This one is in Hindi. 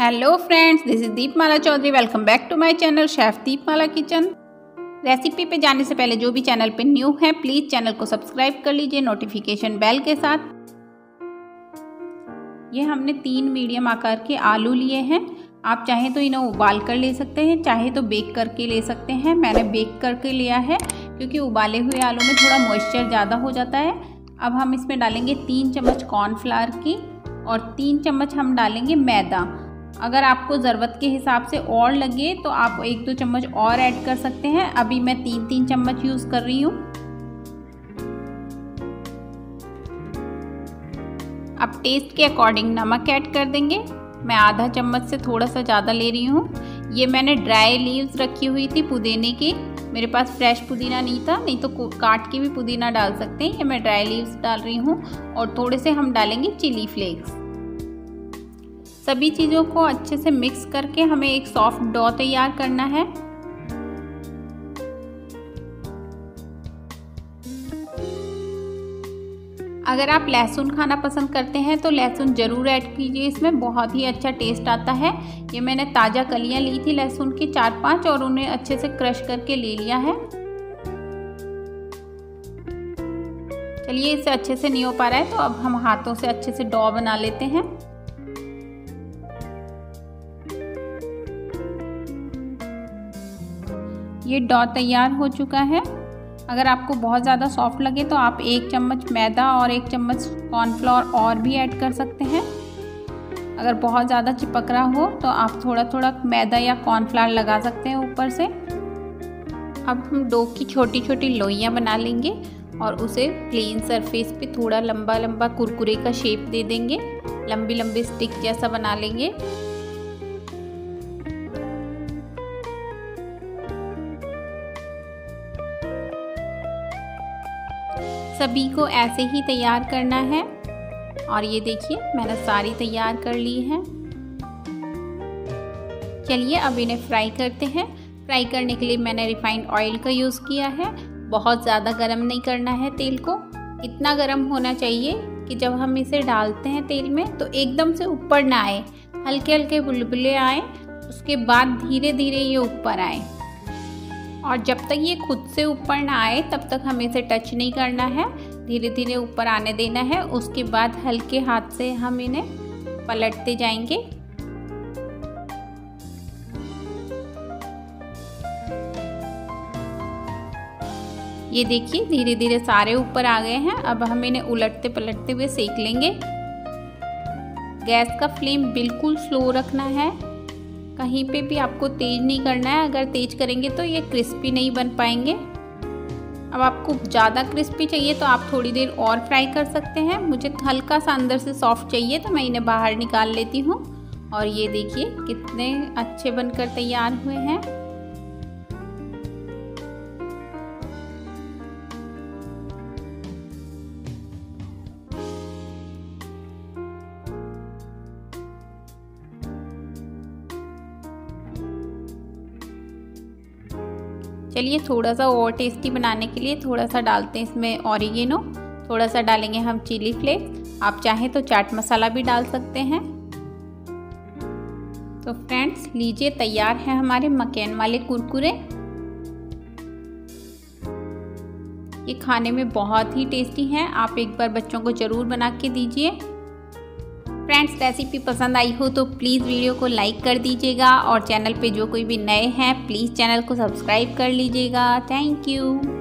Hello friends this is Deepmala Chaudhary welcome back to my channel chef Deepmala kitchen recipe पे जाने से पहले जो भी चैनल पे न्यू है प्लीज़ चैनल को सब्सक्राइब कर लीजिए नोटिफिकेशन बेल के साथ। ये हमने तीन मीडियम आकार के आलू लिए हैं। आप चाहें तो इन्हें उबाल कर ले सकते हैं, चाहे तो बेक करके ले सकते हैं। मैंने बेक करके लिया है, क्योंकि उबाले हुए आलू में थोड़ा मॉइस्चर ज़्यादा हो जाता है। अब हम इसमें डालेंगे तीन चम्मच कॉर्नफ्लावर की और तीन चम्मच हम डालेंगे मैदा। अगर आपको ज़रूरत के हिसाब से और लगे तो आप एक दो चम्मच और ऐड कर सकते हैं। अभी मैं तीन तीन चम्मच यूज़ कर रही हूँ। अब टेस्ट के अकॉर्डिंग नमक ऐड कर देंगे। मैं आधा चम्मच से थोड़ा सा ज़्यादा ले रही हूँ। ये मैंने ड्राई लीव्स रखी हुई थी पुदीने की। मेरे पास फ्रेश पुदीना नहीं था, नहीं तो काट के भी पुदीना डाल सकते हैं। ये मैं ड्राई लीव्स डाल रही हूँ और थोड़े से हम डालेंगे चिली फ्लेक्स। सभी चीज़ों को अच्छे से मिक्स करके हमें एक सॉफ्ट डॉ तैयार करना है। अगर आप लहसुन खाना पसंद करते हैं तो लहसुन ज़रूर ऐड कीजिए। इसमें बहुत ही अच्छा टेस्ट आता है। ये मैंने ताज़ा कलियाँ ली थी लहसुन की चार पाँच और उन्हें अच्छे से क्रश करके ले लिया है। चलिए, इसे अच्छे से नहीं हो पा रहा है तो अब हम हाथों से अच्छे से डॉ बना लेते हैं। ये डॉ तैयार हो चुका है। अगर आपको बहुत ज़्यादा सॉफ्ट लगे तो आप एक चम्मच मैदा और एक चम्मच कॉर्नफ्लोर और भी ऐड कर सकते हैं। अगर बहुत ज़्यादा चिपक रहा हो तो आप थोड़ा थोड़ा मैदा या कॉर्नफ्लावर लगा सकते हैं ऊपर से। अब हम डो की छोटी छोटी लोइयाँ बना लेंगे और उसे प्लेन सरफेस पे थोड़ा लंबा लंबा कुरकुरे का शेप दे देंगे। लंबी लंबी स्टिक जैसा बना लेंगे। सभी को ऐसे ही तैयार करना है। और ये देखिए, मैंने सारी तैयार कर ली है। चलिए अब इन्हें फ्राई करते हैं। फ्राई करने के लिए मैंने रिफाइंड ऑयल का यूज़ किया है। बहुत ज़्यादा गर्म नहीं करना है तेल को। इतना गर्म होना चाहिए कि जब हम इसे डालते हैं तेल में तो एकदम से ऊपर ना आए। हल्के हल्के बुलबुले आए, उसके बाद धीरे धीरे ये ऊपर आए। और जब तक ये खुद से ऊपर ना आए, तब तक हमें इसे टच नहीं करना है। धीरे धीरे ऊपर आने देना है, उसके बाद हल्के हाथ से हम इन्हें पलटते जाएँगे। ये देखिए धीरे धीरे सारे ऊपर आ गए हैं, अब हम इन्हें उलटते पलटते हुए सेक लेंगे। गैस का फ्लेम बिल्कुल स्लो रखना है। कहीं पे भी आपको तेज़ नहीं करना है, अगर तेज़ करेंगे तो ये क्रिस्पी नहीं बन पाएँगे। अब आपको ज़्यादा क्रिस्पी चाहिए तो आप थोड़ी देर और फ्राई कर सकते हैं। मुझे हल्का सा अंदर से सॉफ्ट चाहिए तो मैं इन्हें बाहर निकाल लेती हूँ। और ये देखिए कितने अच्छे बनकर तैयार हुए हैं। चलिए थोड़ा सा और टेस्टी बनाने के लिए थोड़ा सा डालते हैं इसमें ऑरिगेनो थोड़ा सा डालेंगे हम चिली फ्लेक्स आप चाहें तो चाट मसाला भी डाल सकते हैं। तो फ्रेंड्स लीजिए, तैयार है हमारे मकैन वाले कुरकुरे। ये खाने में बहुत ही टेस्टी हैं। आप एक बार बच्चों को ज़रूर बना के दीजिए। फ्रेंड्स रेसिपी पसंद आई हो तो प्लीज़ वीडियो को लाइक कर दीजिएगा और चैनल पे जो कोई भी नए हैं, प्लीज़ चैनल को सब्सक्राइब कर लीजिएगा। Thank you.